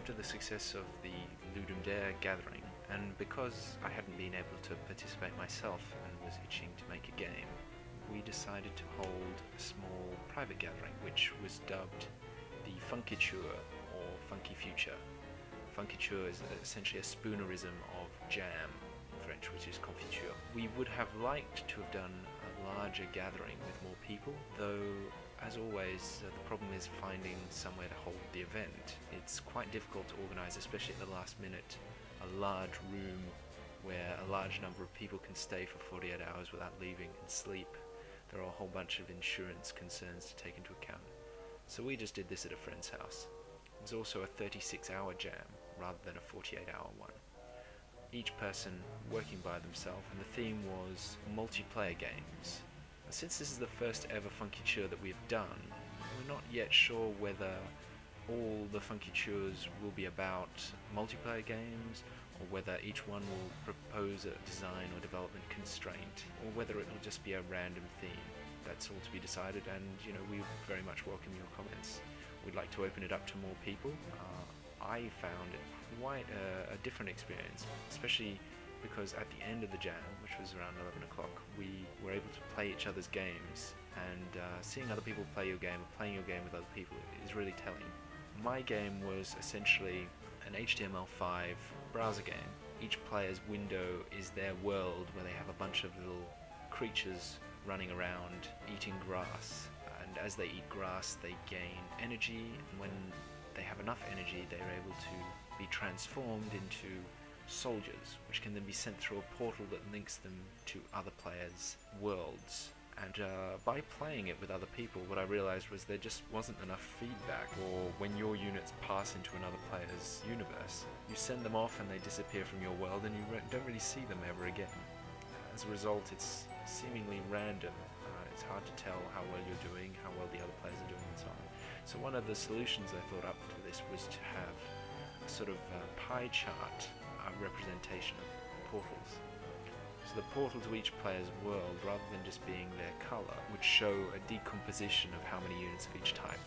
After the success of the Ludum Dare gathering, and because I hadn't been able to participate myself and was itching to make a game, we decided to hold a small private gathering which was dubbed the Funkiture or Funky Future. Funkiture is essentially a spoonerism of jam in French, which is confiture. We would have liked to have done a larger gathering with more people, though as always, uh, the problem is finding somewhere to hold the event. It's quite difficult to organise, especially at the last minute, a large room where a large number of people can stay for 48 hours without leaving and sleep. There are a whole bunch of insurance concerns to take into account. So we just did this at a friend's house. It was also a 36 hour jam rather than a 48 hour one. Each person working by themselves, and the theme was multiplayer games since this is the first ever Funkiture that we've done, we're not yet sure whether all the Funkitures will be about multiplayer games, or whether each one will propose a design or development constraint, or whether it will just be a random theme. That's all to be decided, and you know we very much welcome your comments. We'd like to open it up to more people. Uh, I found it quite a, a different experience, especially because at the end of the jam, which was around 11 o'clock, we were able to play each other's games, and uh, seeing other people play your game, or playing your game with other people, is really telling. My game was essentially an HTML5 browser game. Each player's window is their world where they have a bunch of little creatures running around eating grass. And as they eat grass, they gain energy, and when they have enough energy, they're able to be transformed into soldiers, which can then be sent through a portal that links them to other players' worlds. And uh, by playing it with other people, what I realized was there just wasn't enough feedback, or when your units pass into another player's universe, you send them off and they disappear from your world and you re don't really see them ever again. As a result, it's seemingly random. Uh, it's hard to tell how well you're doing, how well the other players are doing, and so on. So one of the solutions I thought up for this was to have a sort of uh, pie chart representation of portals. So the portal to each player's world, rather than just being their colour, would show a decomposition of how many units of each type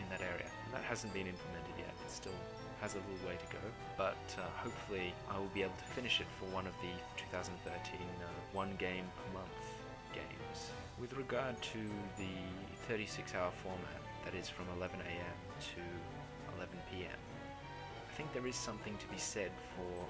in that area. And that hasn't been implemented yet, it still has a little way to go, but uh, hopefully I will be able to finish it for one of the 2013 uh, one game per month games. With regard to the 36 hour format, that is from 11am to 11pm, I think there is something to be said for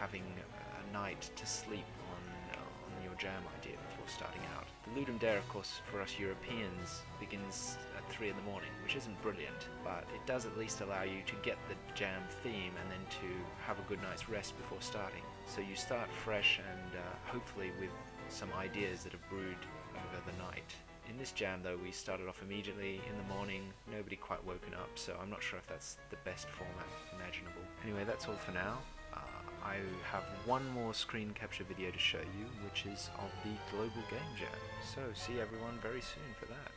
having a night to sleep on, on your jam idea before starting out. The Ludum Dare, of course, for us Europeans, begins at 3 in the morning, which isn't brilliant, but it does at least allow you to get the jam theme and then to have a good night's rest before starting. So you start fresh and uh, hopefully with some ideas that have brewed over the night. In this jam though we started off immediately in the morning, nobody quite woken up so I'm not sure if that's the best format imaginable. Anyway that's all for now. I have one more screen capture video to show you which is of the Global Game Jam. So see everyone very soon for that.